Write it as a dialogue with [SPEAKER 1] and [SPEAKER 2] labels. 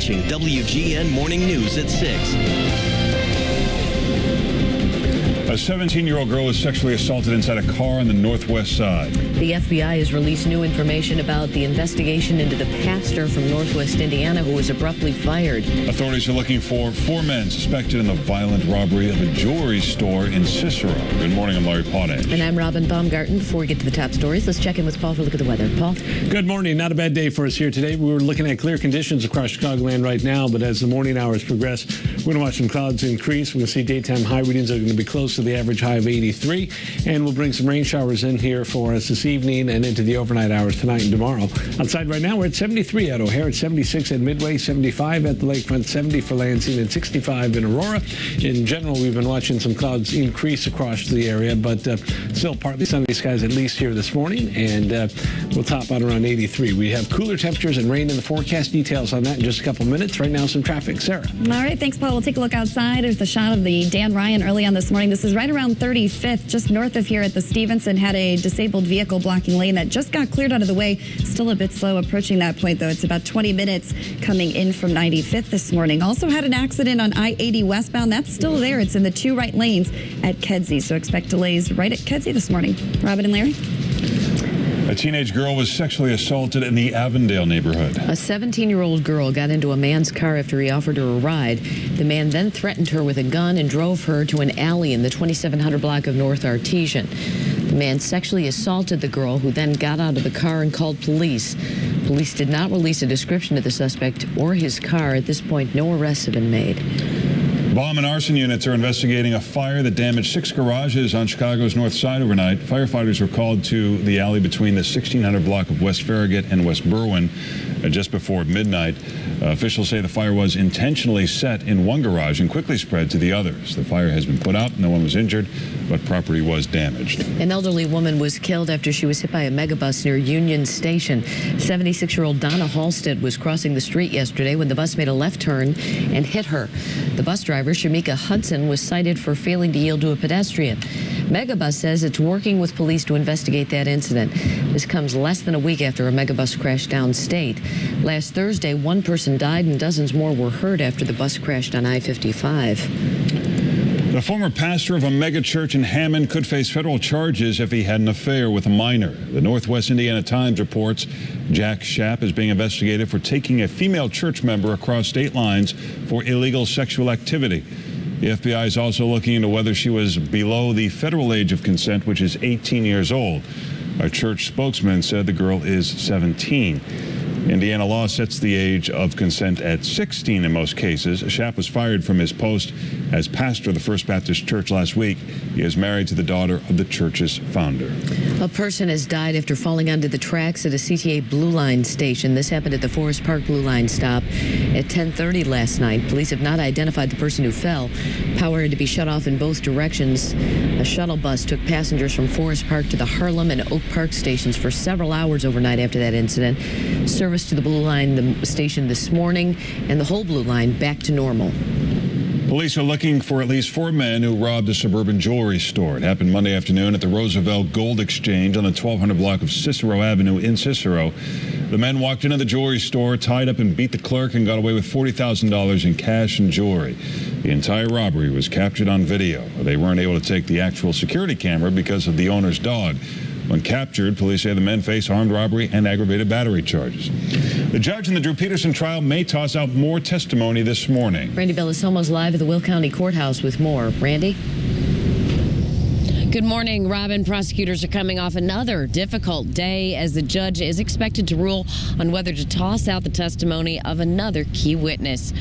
[SPEAKER 1] watching WGN Morning News at 6.
[SPEAKER 2] A 17 year old girl was sexually assaulted inside a car on the northwest side.
[SPEAKER 3] The FBI has released new information about the investigation into the pastor from northwest Indiana who was abruptly fired.
[SPEAKER 2] Authorities are looking for four men suspected in the violent robbery of a jewelry store in Cicero. Good morning, I'm Larry Potash.
[SPEAKER 3] And I'm Robin Baumgarten. Before we get to the top stories, let's check in with Paul for a look at the weather. Paul?
[SPEAKER 4] Good morning. Not a bad day for us here today. We were looking at clear conditions across Chicagoland right now, but as the morning hours progress, we're going to watch some clouds increase. We're going to see daytime high readings that are going to be close the average high of 83, and we'll bring some rain showers in here for us this evening and into the overnight hours tonight and tomorrow. Outside right now, we're at 73 at O'Hare, at 76 at Midway, 75 at the lakefront, 70 for Lansing, and 65 in Aurora. In general, we've been watching some clouds increase across the area, but uh, still partly sunny skies at least here this morning, and uh, we'll top out around 83. We have cooler temperatures and rain in the forecast. Details on that in just a couple minutes. Right now, some traffic. Sarah.
[SPEAKER 5] All right, thanks, Paul. We'll take a look outside. There's the shot of the Dan Ryan early on this morning. This is right around 35th, just north of here at the Stevenson. Had a disabled vehicle blocking lane that just got cleared out of the way. Still a bit slow approaching that point, though. It's about 20 minutes coming in from 95th this morning. Also had an accident on I-80 westbound. That's still there. It's in the two right lanes at Kedzie, so expect delays right at Kedzie this morning. Robin and Larry?
[SPEAKER 2] A teenage girl was sexually assaulted in the Avondale neighborhood.
[SPEAKER 3] A 17-year-old girl got into a man's car after he offered her a ride. The man then threatened her with a gun and drove her to an alley in the 2700 block of North Artesian. The man sexually assaulted the girl, who then got out of the car and called police. Police did not release a description of the suspect or his car. At this point, no arrests have been made.
[SPEAKER 2] Bomb and arson units are investigating a fire that damaged six garages on Chicago's north side overnight. Firefighters were called to the alley between the 1600 block of West Farragut and West Berwyn uh, just before midnight. Uh, officials say the fire was intentionally set in one garage and quickly spread to the others. The fire has been put out. No one was injured, but property was damaged.
[SPEAKER 3] An elderly woman was killed after she was hit by a megabus near Union Station. 76-year-old Donna Halstead was crossing the street yesterday when the bus made a left turn and hit her. The bus driver, Shamika Hudson, was cited for failing to yield to a pedestrian. Megabus says it's working with police to investigate that incident. This comes less than a week after a megabus crashed downstate. Last Thursday, one person died and dozens more were hurt after the bus crashed on I-55.
[SPEAKER 2] The former pastor of a megachurch in Hammond could face federal charges if he had an affair with a minor. The Northwest Indiana Times reports Jack Schaap is being investigated for taking a female church member across state lines for illegal sexual activity. The FBI is also looking into whether she was below the federal age of consent, which is 18 years old. A church spokesman said the girl is 17. Indiana law sets the age of consent at 16 in most cases. Schaap was fired from his post as pastor of the First Baptist Church last week. He is married to the daughter of the church's founder.
[SPEAKER 3] A person has died after falling onto the tracks at a CTA Blue Line station. This happened at the Forest Park Blue Line stop at 10:30 last night. Police have not identified the person who fell. Power had to be shut off in both directions. A shuttle bus took passengers from Forest Park to the Harlem and Oak Park stations for several hours overnight after that incident. Service to the Blue Line the station this morning and the whole Blue Line back to normal.
[SPEAKER 2] Police are looking for at least four men who robbed a suburban jewelry store. It happened Monday afternoon at the Roosevelt Gold Exchange on the 1200 block of Cicero Avenue in Cicero. The men walked into the jewelry store, tied up and beat the clerk, and got away with $40,000 in cash and jewelry. The entire robbery was captured on video. They weren't able to take the actual security camera because of the owner's dog. When captured, police say the men face armed robbery and aggravated battery charges. The judge in the Drew Peterson trial may toss out more testimony this morning.
[SPEAKER 3] Randi Belisomo's live at the Will County Courthouse with more. Randy?
[SPEAKER 6] Good morning, Robin. Prosecutors are coming off another difficult day as the judge is expected to rule on whether to toss out the testimony of another key witness.